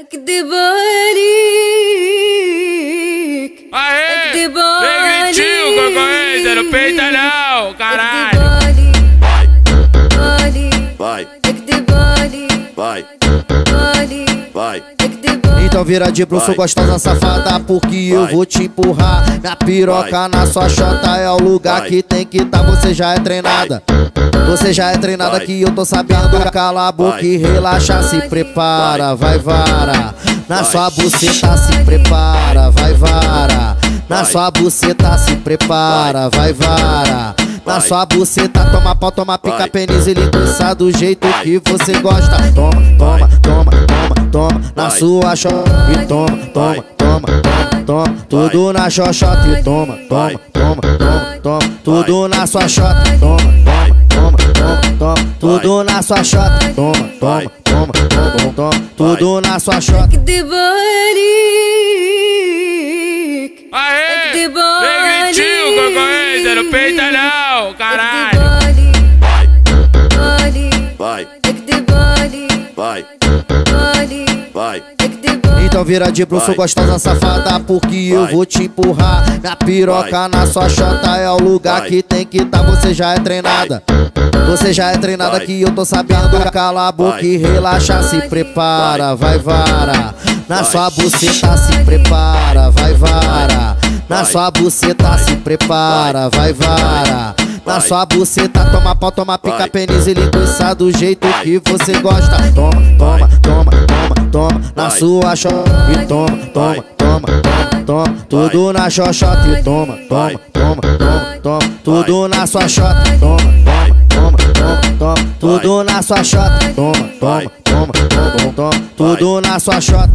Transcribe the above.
اكذب عليك Aê! اكذب Vem gritinho, concorrência, não peita não, caralho! Vai, عليك vai, اكذب عليك vai, عليك vai. اكذب Então vira de bruxo Vai. gostosa safada Porque eu Vai. vou te empurrar Minha piroca na sua chota É o lugar Vai. que tem que tá Você já é treinada Você já é treinada Vai. que eu tô sabendo. Cala a boca Vai. e relaxa Se prepara, vai. Vara. Na Vai. sua buceta se prepara, vai vara. Na sua buceta se prepara, vai. Vara. Na sua buceta, toma pau, toma pica, pênis e linguiça do jeito que você gosta. Toma, toma, toma, toma, toma, na sua chota e toma, toma, toma, toma, toma, tudo na xoxota e toma, toma, toma, toma, toma, tudo na sua toma, toma, toma, tudo na sua xota. Toma, toma, toma, toma, toma, tudo na sua xota. Que de bolik. Aê! Que de bolik. Vem, concorrência, não caralho. Então vira de bruxo gostosa safada Porque eu vou te empurrar. Na piroca, na sua chota É o lugar que tem que tá. Você já é treinada. Você já é treinada Vai. que eu tô sabendo. Cala a boca Vai. e relaxa Se prepara, vai vara. Na Vai. sua buceta se prepara, vai vara. Na sua buceta se prepara, vai. Vara. Na sua buceta, toma pau, toma pica, pênis e linguiça do jeito que você gosta. Toma, toma, toma, toma, toma, na sua chota e toma, toma, toma, toma, toma, tudo na xoxota e toma, toma, toma, toma, toma, tudo na sua toma, toma, tudo na sua chota. Toma, toma, toma, toma, toma, tudo na sua chota.